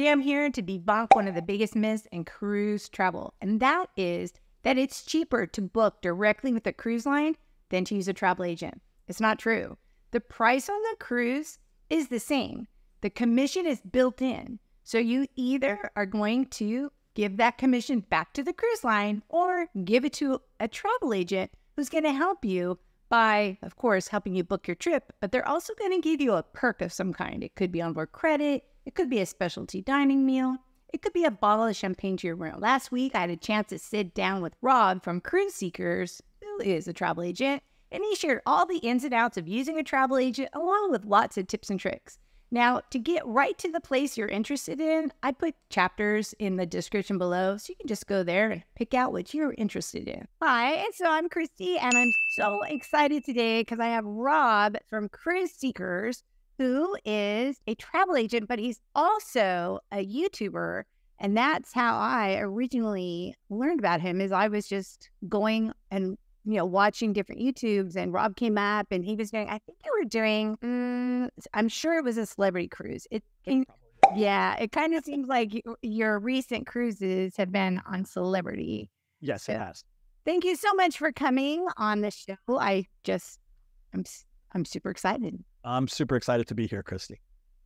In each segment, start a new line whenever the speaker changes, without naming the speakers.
Today I'm here to debunk one of the biggest myths in cruise travel, and that is that it's cheaper to book directly with a cruise line than to use a travel agent. It's not true. The price on the cruise is the same. The commission is built in. So you either are going to give that commission back to the cruise line or give it to a travel agent who's going to help you by, of course, helping you book your trip, but they're also going to give you a perk of some kind. It could be onboard credit, it could be a specialty dining meal, it could be a bottle of champagne to your room. Last week, I had a chance to sit down with Rob from Cruise Sea-kers, who is a travel agent, and he shared all the ins and outs of using a travel agent along with lots of tips and tricks. Now, to get right to the place you're interested in, I put chapters in the description below so you can just go there and pick out what you're interested in. Hi, and so I'm Kristie, and I'm so excited today because I have Rob from Cruise Sea-kers, who is a travel agent, but he's also a YouTuber. And that's how I originally learned about him is I was just going and you know, watching different YouTubes and Rob came up and he was doing, I think you were doing, mm, I'm sure it was a Celebrity cruise. It, it yeah, it kind of seems like you, your recent cruises have been on Celebrity.
Yes, it has.
Thank you so much for coming on the show. I just, I'm, I'm super excited.
I'm super excited to be here, Kristie.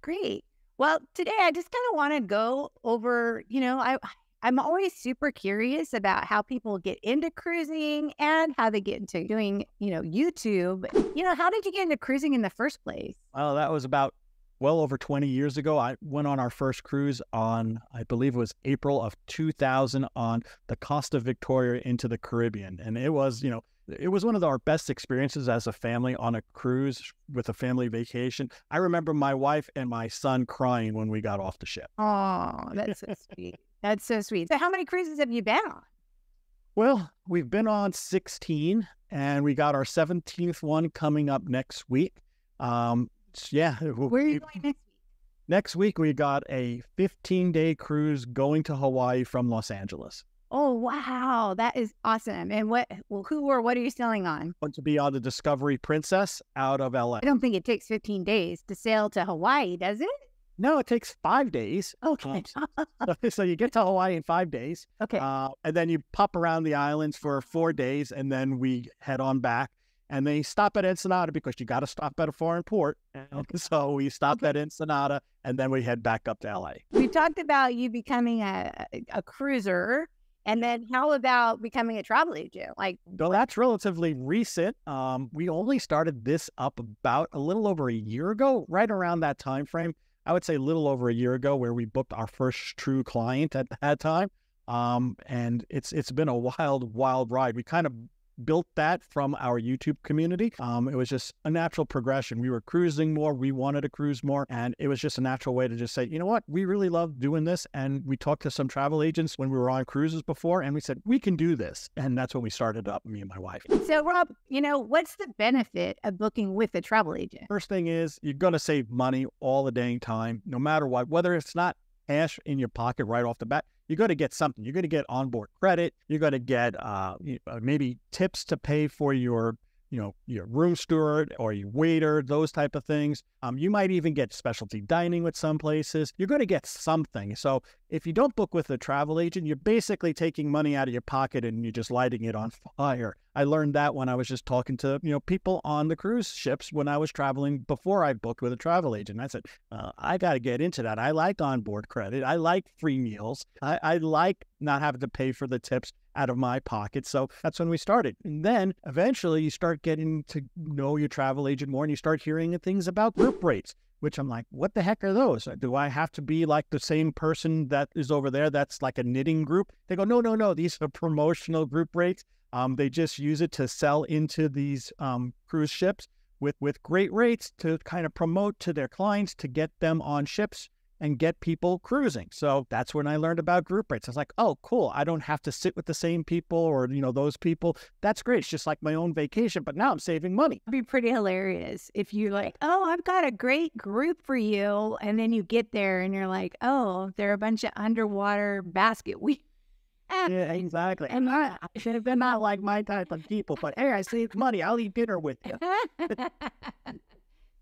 Great. Well, today I just kind of want to go over, you know, I I'm always super curious about how people get into cruising and how they get into doing, you know, YouTube. You know, how did you get into cruising in the first place?
Well, that was about well over 20 years ago. I went on our first cruise on, I believe it was April of 2000 on the Costa Victoria into the Caribbean. And it was, you know, it was one of our best experiences as a family on a cruise with a family vacation. I remember my wife and my son crying when we got off the ship.
Oh, that's so sweet. That's so sweet. So, how many cruises have you been on?
Well, we've been on 16, and we got our 17th one coming up next week. Um, yeah.
Where are you going next week?
Next week, we got a 15 day cruise going to Hawaii from Los Angeles.
Oh, wow. That is awesome. And what, well, who or what are you selling on?
Want to be on the Discovery Princess out of LA.
I don't think it takes 15 days to sail to Hawaii, does it?
No, it takes five days.
Okay.
Um, so you get to Hawaii in five days.
Okay. Uh,
and then you pop around the islands for four days, and then we head on back. And they stop at Ensenada because you got to stop at a foreign port. Okay. So we stopped okay. at Ensenada, and then we head back up to LA.
We talked about you becoming a, a cruiser. And then how about becoming a travel agent? Like,
well, that's relatively recent. Um, we only started this up about a little over a year ago, right around that time frame. I would say a little over a year ago, where we booked our first true client at that time. Um, and it's it's been a wild, wild ride. We kind of built that from our YouTube community. Um, it was just a natural progression. We were cruising more, we wanted to cruise more, and it was just a natural way to just say, you know what, we really love doing this. And we talked to some travel agents when we were on cruises before, and we said, we can do this. And that's when we started up, me and my wife.
So, Rob, you know, what's the benefit of booking with a travel agent?
First thing is, you're going to save money all the dang time, no matter what, whether it's not cash in your pocket right off the bat you're going to get something. You're going to get onboard credit. You're going to get uh, uh, maybe tips to pay for your you know, your room steward or your waiter, those type of things. Um, you might even get specialty dining with some places. You're going to get something. So if you don't book with a travel agent, you're basically taking money out of your pocket and you're just lighting it on fire. I learned that when I was just talking to you know people on the cruise ships when I was traveling before I booked with a travel agent. I said, uh, I got to get into that. I like onboard credit. I like free meals. I, I like not having to pay for the tips out of my pocket. So that's when we started. And then eventually you start getting to know your travel agent more and you start hearing things about group rates, which I'm like, what the heck are those? Do I have to be like the same person that is over there that's like a knitting group? They go, no, no, no. These are promotional group rates. Um, they just use it to sell into these um, cruise ships with, with great rates to kind of promote to their clients to get them on ships and get people cruising. So that's when I learned about group rates. I was like, oh, cool. I don't have to sit with the same people or, you know, those people. That's great. It's just like my own vacation, but now I'm saving money.
It'd be pretty hilarious if you're like, oh, I've got a great group for you. And then you get there and you're like, oh, they're a bunch of underwater basket weavers.
Yeah, exactly. And I, should have been not like my type of people, but hey, I saved money. I'll eat dinner with you.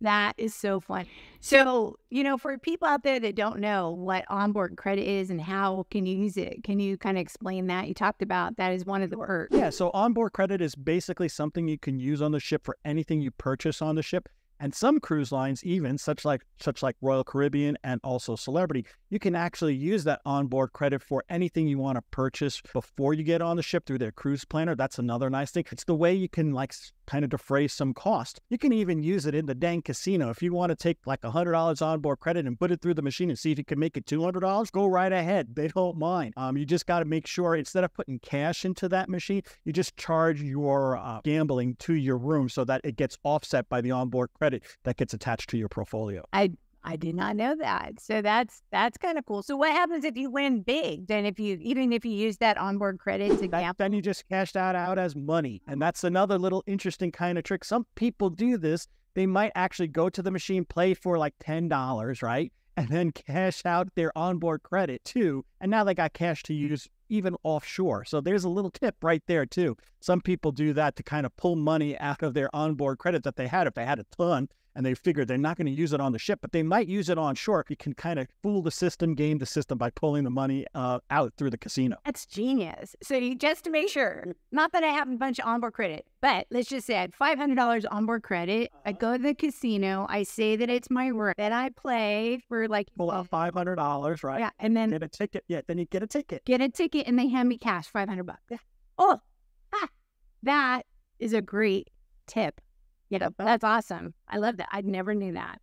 That is so fun. So, you know, for people out there that don't know what onboard credit is and how can you use it, can you kind of explain that? You talked about that is one of the perks.
Yeah, so onboard credit is basically something you can use on the ship for anything you purchase on the ship. And some cruise lines, even such like such like Royal Caribbean and also Celebrity, you can actually use that onboard credit for anything you want to purchase before you get on the ship through their cruise planner. That's another nice thing. It's the way you can like kind of defray some cost. You can even use it in the dang casino. If you want to take like $100 onboard credit and put it through the machine and see if you can make it $200, go right ahead. They don't mind. Um, you just got to make sure instead of putting cash into that machine, you just charge your uh, gambling to your room so that it gets offset by the onboard credit that gets attached to your portfolio.
I I did not know that. So that's that's kind of cool. So what happens if you win big? Then if you even if you use that onboard credit to gamble,
then you just cash that out as money. And that's another little interesting kind of trick. Some people do this. They might actually go to the machine, play for like ten dollars, right? And then cash out their onboard credit too. And now they got cash to mm. use even offshore. So there's a little tip right there too. Some people do that to kind of pull money out of their onboard credit that they had if they had a ton and they figure they're not going to use it on the ship, but they might use it on shore. You can kind of fool the system, game the system by pulling the money uh, out through the casino.
That's genius. So you, just to make sure, not that I have a bunch of onboard credit, but let's just say I had five hundred dollars onboard credit. I uh-huh. go to the casino. I say that it's my work that I play for like
pull out five hundred dollars, right?
Yeah, and then
get a ticket. Yeah, then you get a ticket.
Get a ticket, and they hand me cash, five hundred bucks. Oh, ah, that is a great tip. Know, that's awesome. I love that. I never knew that.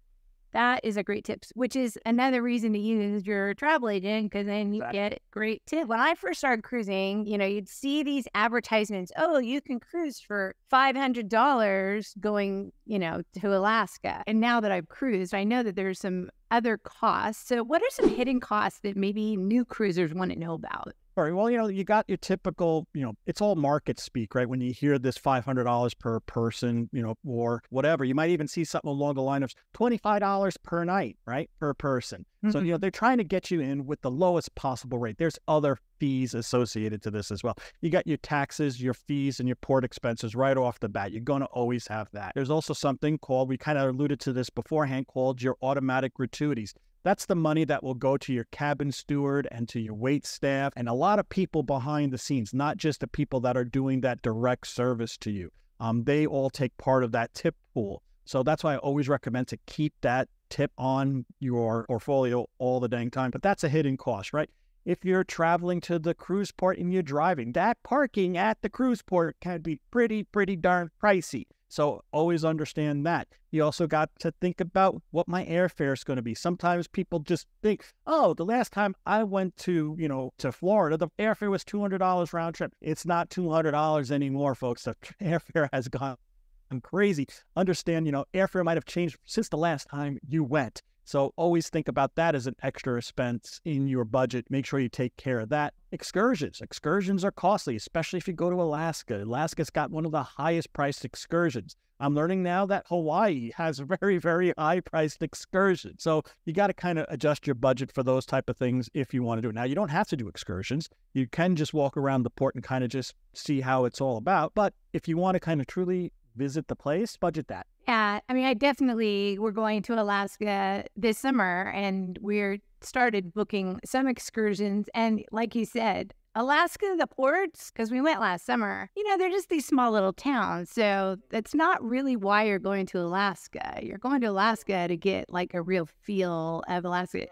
That is a great tip, which is another reason to use your travel agent because then you get great tip. When I first started cruising, you know, you'd see these advertisements. Oh, you can cruise for five hundred dollars going, you know, to Alaska. And now that I've cruised, I know that there's some other costs. So, what are some hidden costs that maybe new cruisers want to know about?
Well, you know, you got your typical, you know, it's all market speak, right? When you hear this $500 per person, you know, or whatever, you might even see something along the line of $25 per night, right? Per person. Mm-hmm. So, you know, they're trying to get you in with the lowest possible rate. There's other fees associated to this as well. You got your taxes, your fees, and your port expenses right off the bat. You're going to always have that. There's also something called, we kind of alluded to this beforehand, called your automatic gratuities. That's the money that will go to your cabin steward and to your wait staff and a lot of people behind the scenes, not just the people that are doing that direct service to you. Um, they all take part of that tip pool. So that's why I always recommend to keep that tip on your portfolio all the dang time. But that's a hidden cost, right? If you're traveling to the cruise port and you're driving, that parking at the cruise port can be pretty, pretty darn pricey. So always understand that. You also got to think about what my airfare is going to be. Sometimes people just think, oh, the last time I went to, you know, to Florida, the airfare was $200 round trip. It's not $200 anymore, folks. The airfare has gone crazy. Understand, you know, airfare might have changed since the last time you went. So always think about that as an extra expense in your budget. Make sure you take care of that. Excursions. Excursions are costly, especially if you go to Alaska. Alaska's got one of the highest priced excursions. I'm learning now that Hawaii has very, very high priced excursions. So you got to kind of adjust your budget for those type of things if you want to do it. Now, you don't have to do excursions. You can just walk around the port and kind of just see how it's all about. But if you want to kind of truly visit the place, budget that.
Yeah, I mean, I definitely we're going to Alaska this summer, and we're started booking some excursions. And like you said, Alaska, the ports, because we went last summer, you know, they're just these small little towns. So that's not really why you're going to Alaska. You're going to Alaska to get like a real feel of Alaska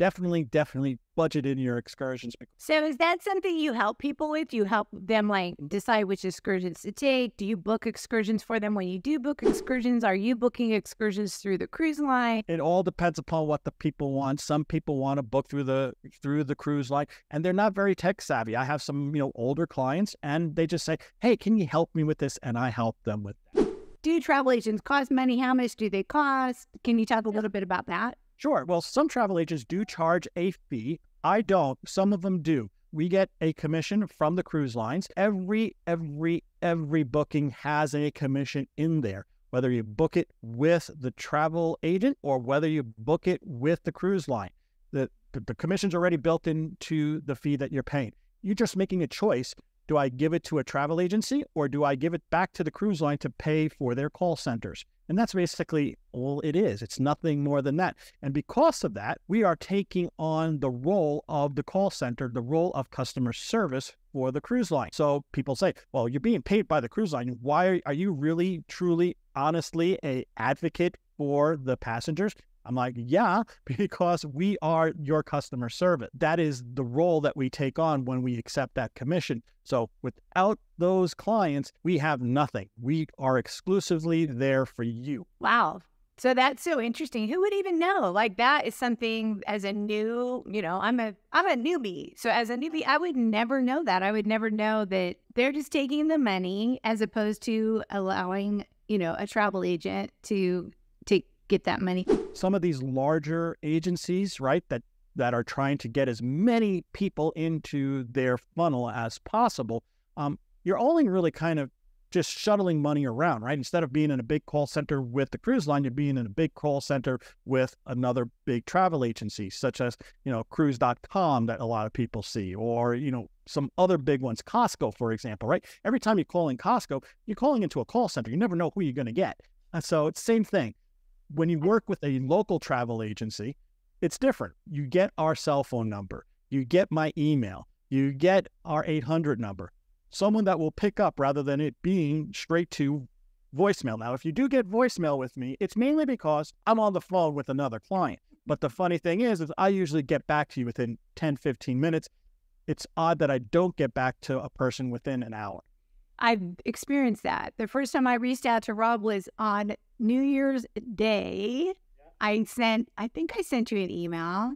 definitely, definitely budget in your excursions.
So is that something you help people with? You help them like decide which excursions to take? Do you book excursions for them when you do book excursions? Are you booking excursions through the cruise line?
It all depends upon what the people want. Some people want to book through the through the cruise line and they're not very tech savvy. I have some, you know, older clients and they just say, "Hey, can you help me with this?" and I help them with that.
Do travel agents cost money? How much do they cost? Can you talk a little bit about that?
Sure. Well, some travel agents do charge a fee. I don't. Some of them do. We get a commission from the cruise lines. Every, every, every booking has a commission in there, whether you book it with the travel agent or whether you book it with the cruise line. The, the, commission's already built into the fee that you're paying. You're just making a choice Do I give it to a travel agency or do I give it back to the cruise line to pay for their call centers? And that's basically all it is. It's nothing more than that. And because of that, we are taking on the role of the call center, the role of customer service for the cruise line. So people say, well, you're being paid by the cruise line. Why are, you really, truly, honestly a advocate for the passengers? I'm like, yeah, because we are your customer service. That is the role that we take on when we accept that commission. So without those clients, we have nothing. We are exclusively there for you.
Wow. So that's so interesting. Who would even know? Like that is something as a new, you know, I'm a I'm a newbie. So as a newbie, I would never know that. I would never know that they're just taking the money as opposed to allowing, you know, a travel agent to to get that money.
Some of these larger agencies, right, that that are trying to get as many people into their funnel as possible, um, you're only really kind of just shuttling money around, right? Instead of being in a big call center with the cruise line, you're being in a big call center with another big travel agency, such as, you know, cruise.com that a lot of people see, or, you know, some other big ones, Costco, for example, right? Every time you call in Costco, you're calling into a call center. You never know who you're going to get. And so it's the same thing when you work with a local travel agency, it's different. You get our cell phone number, you get my email, you get our 800 number, someone that will pick up rather than it being straight to voicemail. Now, if you do get voicemail with me, it's mainly because I'm on the phone with another client. But the funny thing is, is I usually get back to you within 10, 15 minutes. It's odd that I don't get back to a person within an hour.
I've experienced that. The first time I reached out to Rob was on New Year's Day. I sent, I think I sent you an email,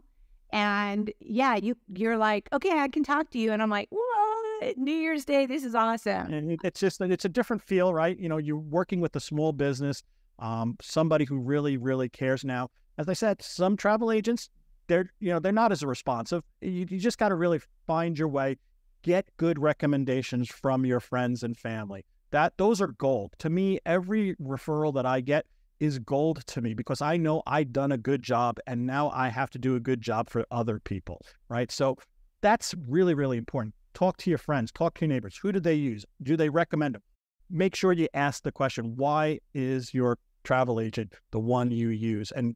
and yeah, you you're like, okay, I can talk to you, and I'm like, what? New Year's Day, this is awesome.
And it's just it's a different feel, right? You know, you're working with a small business, um, somebody who really really cares. Now, as I said, some travel agents they're you know they're not as responsive. You, you just got to really find your way get good recommendations from your friends and family. That those are gold. To me, every referral that I get is gold to me because I know I've done a good job and now I have to do a good job for other people, right? So that's really really important. Talk to your friends, talk to your neighbors. Who do they use? Do they recommend them? Make sure you ask the question, why is your travel agent the one you use? And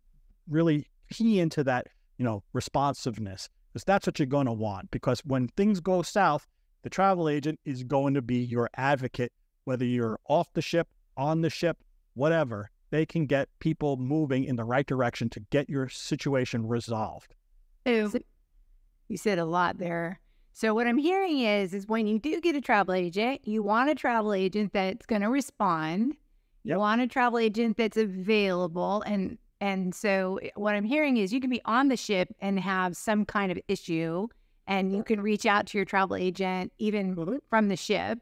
really key into that, you know, responsiveness because that's what you're going to want. Because when things go south, the travel agent is going to be your advocate, whether you're off the ship, on the ship, whatever. They can get people moving in the right direction to get your situation resolved.
you said a lot there. So what I'm hearing is, is when you do get a travel agent, you want a travel agent that's going to respond. You want a travel agent that's available and and so eh, what I'm hearing is you can be on the ship and have some kind of issue and you can reach out to your travel agent even mm-hmm. from the ship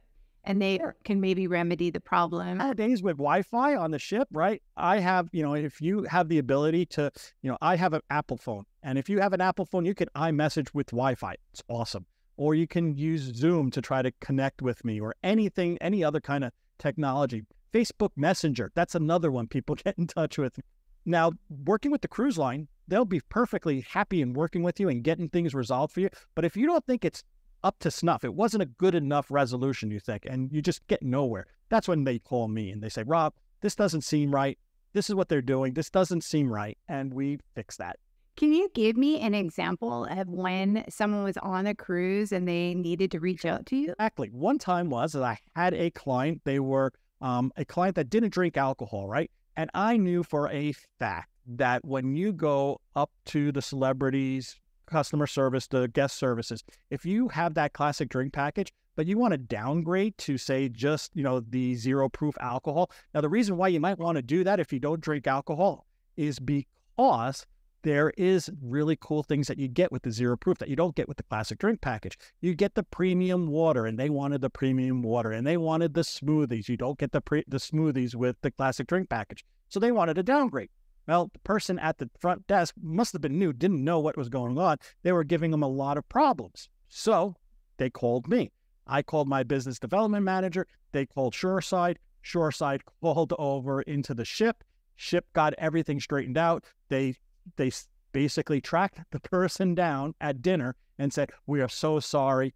and they can maybe remedy the problem.
Nowadays with Wi-Fi on the ship, right? I have, you know, if you have the ability to, you know, I have an Apple phone, and if you have an Apple phone, you can iMessage with Wi-Fi. It's awesome. Or you can use Zoom to try to connect with me, or anything, any other kind of technology. Facebook Messenger, that's another one people get in touch with. Now, working with the cruise line, they'll be perfectly happy in working with you and getting things resolved for you. But if you don't think it's up to snuff, it wasn't a good enough resolution, you think, and you just get nowhere, that's when they call me and they say, Rob, this doesn't seem right. This is what they're doing. This doesn't seem right. And we fix that.
Can you give me an example of when someone was on a cruise and they needed to reach out to you?
Exactly. One time was that I had a client, they were um, a client that didn't drink alcohol, right? And I knew for a fact that when you go up to the celebrities, customer service, the guest services, if you have that classic drink package, but you want to downgrade to say just, you know, the zero proof alcohol. Now, the reason why you might want to do that if you don't drink alcohol is because there is really cool things that you get with the zero proof that you don't get with the classic drink package. You get the premium water, and they wanted the premium water, and they wanted the smoothies. You don't get the pre- the smoothies with the classic drink package, so they wanted a downgrade. Well, the person at the front desk must have been new, didn't know what was going on. They were giving them a lot of problems, so they called me. I called my business development manager. They called Shoreside. Shoreside called over into the ship. Ship got everything straightened out. They they basically tracked the person down at dinner and said, "We are so sorry.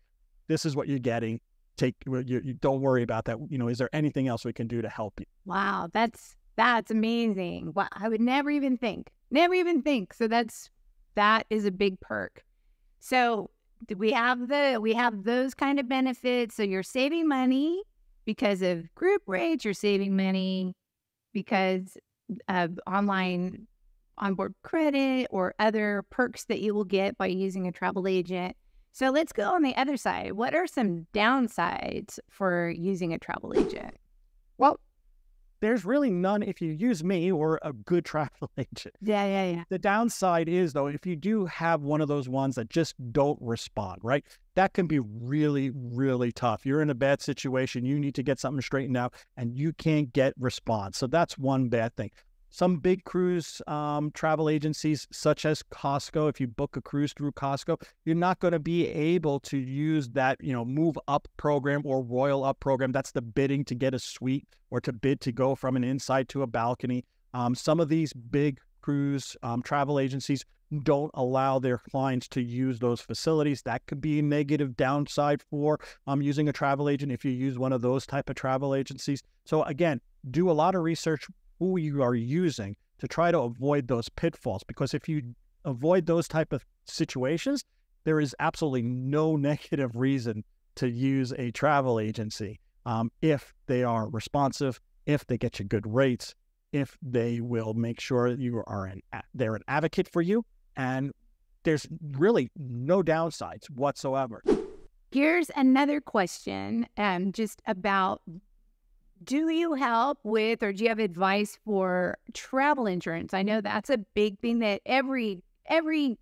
This is what you're getting. take you, you don't worry about that. You know, is there anything else we can do to help you?
Wow, that's that's amazing. Wow, I would never even think, never even think. So that's that is a big perk. So we have the we have those kind of benefits. So you're saving money because of group rates. You're saving money because of online onboard credit or other perks that you will get by using a travel agent. So let's go on the other side. What are some downsides for using a travel agent?
Well, there's really none if you use me or a good travel agent.
Yeah, yeah, yeah.
The downside is, though, if you do have one of those ones that just don't respond, right? That can be really, really tough. You're in a bad situation. You need to get something straightened out and you can't get response. So that's one bad thing some big cruise um, travel agencies, such as Costco, if you book a cruise through Costco, you're not going to be able to use that, you know, move up program or royal up program. That's the bidding to get a suite or to bid to go from an inside to a balcony. Um, some of these big cruise um, travel agencies don't allow their clients to use those facilities. That could be a negative downside for um, using a travel agent if you use one of those type of travel agencies. So again, do a lot of research who you are using to try to avoid those pitfalls. Because if you avoid those type of situations, there is absolutely no negative reason to use a travel agency um, if they are responsive, if they get you good rates, if they will make sure you are an they're an advocate for you, and there's really no downsides whatsoever.
Here's another question, um, just about do you help with or do you have advice for travel insurance? I know that's a big thing that every every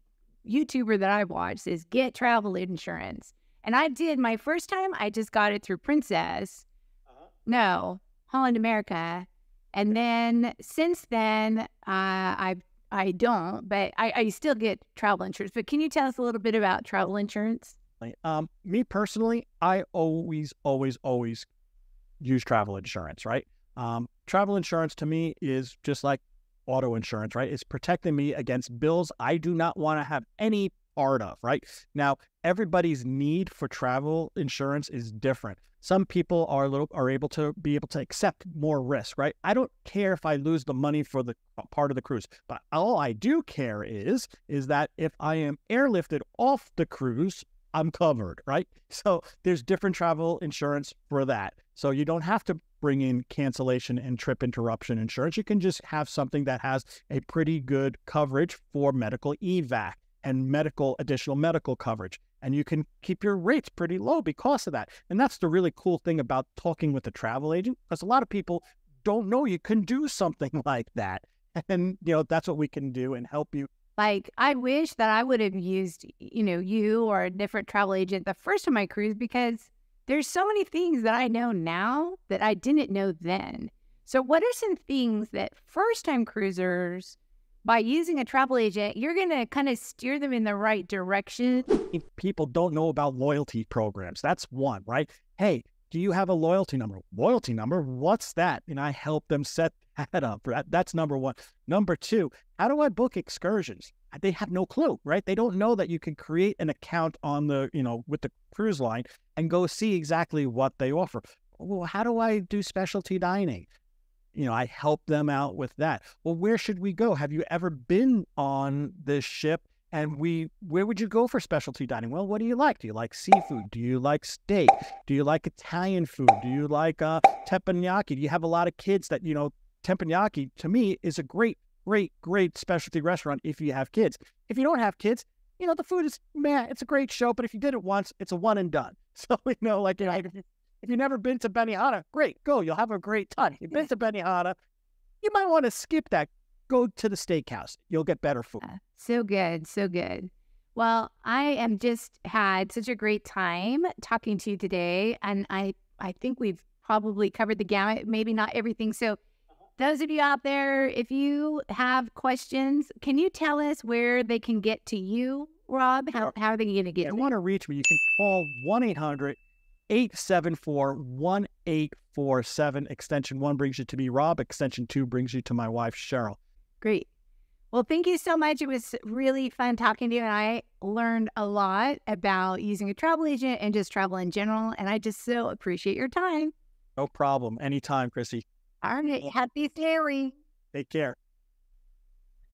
YouTuber that I've watched is get travel insurance. And I did my first time, I just got it through Princess. Uh-huh. No, Holland America. And then since then, uh, I I don't, but I, I still get travel insurance. But can you tell us a little bit about travel insurance?
Um, me personally, I always, always, always use travel insurance, right? Um, travel insurance to me is just like auto insurance, right? It's protecting me against bills I do not want to have any part of, right? Now, everybody's need for travel insurance is different. Some people are little are able to be able to accept more risk, right? I don't care if I lose the money for the uh, part of the cruise, but all I do care is is that if I am airlifted off the cruise, I'm covered, right? So there's different travel insurance for that. So you don't have to bring in cancellation and trip interruption insurance. You can just have something that has a pretty good coverage for medical evac and medical additional medical coverage. And you can keep your rates pretty low because of that. And that's the really cool thing about talking with a travel agent, because a lot of people don't know you can do something like that. And you know, that's what we can do and help you
like, I wish that I would have used, you know, you or a different travel agent the first time my cruise because there's so many things that I know now that I didn't know then. So, what are some things that first time cruisers, by using a travel agent, you're going to kind of steer them in the right direction?
People don't know about loyalty programs. That's one, right? Hey, do you have a loyalty number? Loyalty number? What's that? And I help them set that up. That's number one. Number two, how do I book excursions? They have no clue, right? They don't know that you can create an account on the, you know, with the cruise line and go see exactly what they offer. Well, how do I do specialty dining? You know, I help them out with that. Well, where should we go? Have you ever been on this ship and we, where would you go for specialty dining? Well, what do you like? Do you like seafood? Do you like steak? Do you like Italian food? Do you like uh, teppanyaki? Do you have a lot of kids that, you know, teppanyaki to me is a great, great, great specialty restaurant if you have kids. If you don't have kids, you know, the food is, man, it's a great show, but if you did it once, it's a one and done. So, you know, like, if, you, if you've never been to Benihana, great, go. You'll have a great time. If you've been to Benihana, you might want to skip that go to the steakhouse. You'll get better food.
So good. So good. Well, I am just had such a great time talking to you today. And I, I think we've probably covered the gamut, maybe not everything. So, those of you out there, if you have questions, can you tell us where they can get to you, Rob? How, how are they going to get?
If you want to reach me, you can call 1 800 874 1847. Extension 1 brings you to me, Rob. Extension 2 brings you to my wife, Cheryl.
Great. Well, thank you so much. It was really fun talking to you. And I learned a lot about using a travel agent and just travel in general. And I just so appreciate your time.
No problem. Anytime, Chrissy.
All right. Happy sailing.
Take care.